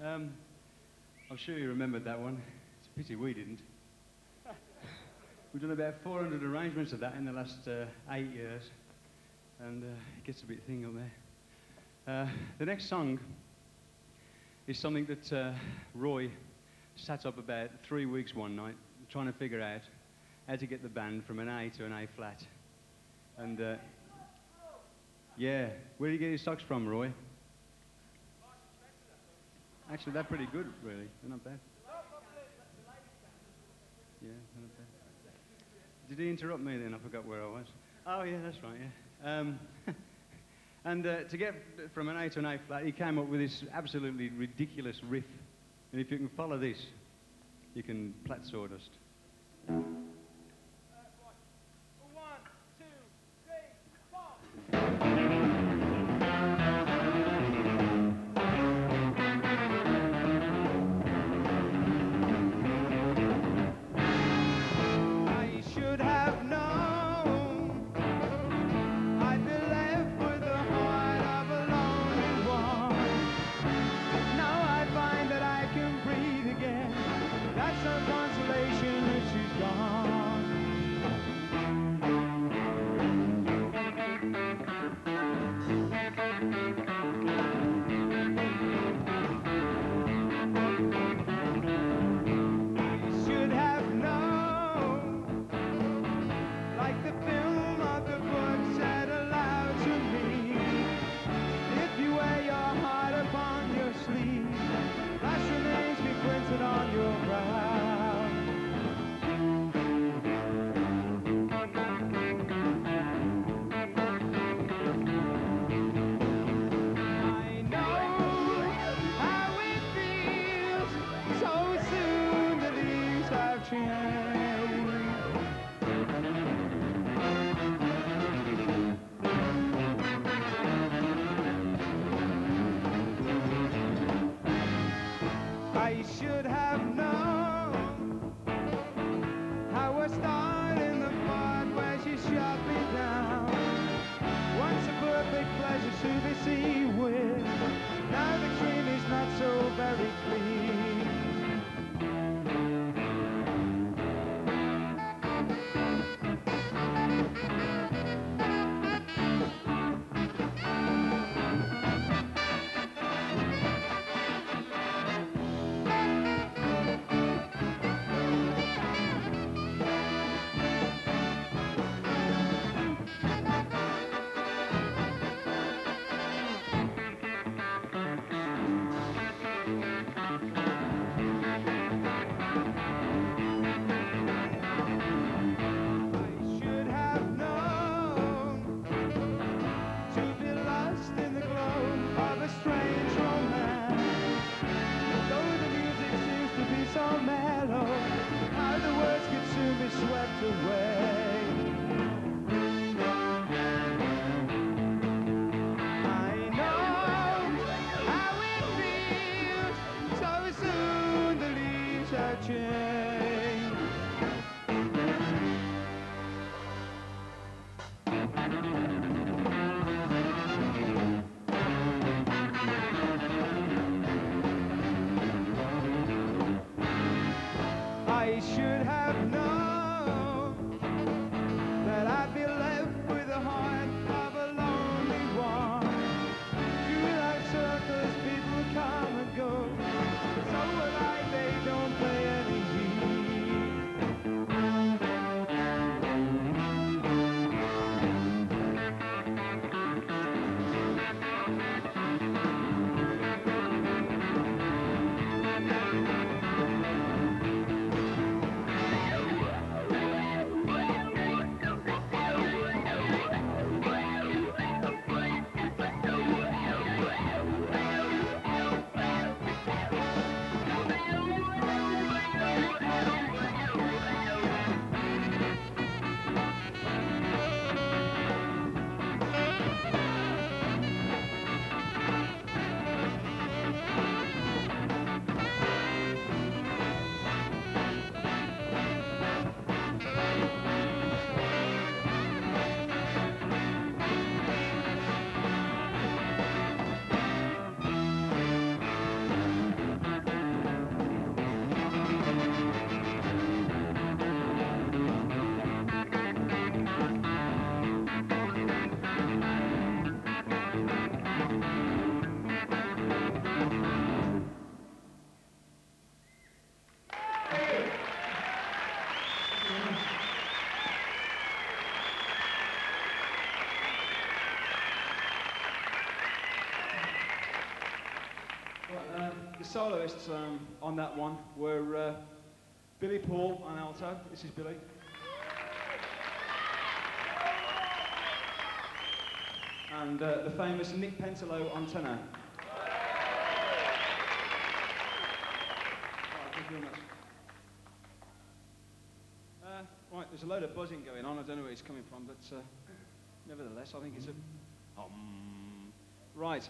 Um, I'm sure you remembered that one. It's a pity we didn't. We've done about 400 arrangements of that in the last uh, eight years, and uh, it gets a bit thin up there. Uh, the next song is something that uh, Roy sat up about three weeks one night trying to figure out how to get the band from an A to an A flat. And uh, yeah, where did you get your socks from, Roy? Actually, they're pretty good, really. They're not bad. Yeah, they're not bad. Did he interrupt me then? I forgot where I was. Oh, yeah, that's right, yeah. Um, and uh, to get from an A to an A flat, he came up with this absolutely ridiculous riff. And if you can follow this, you can plait sawdust. I should have known searching. Soloists um, on that one were uh, Billy Paul on alto. This is Billy. And uh, the famous Nick Pentelow on tenor. Uh, right, there's a load of buzzing going on. I don't know where it's coming from, but uh, nevertheless, I think it's a. Um, right.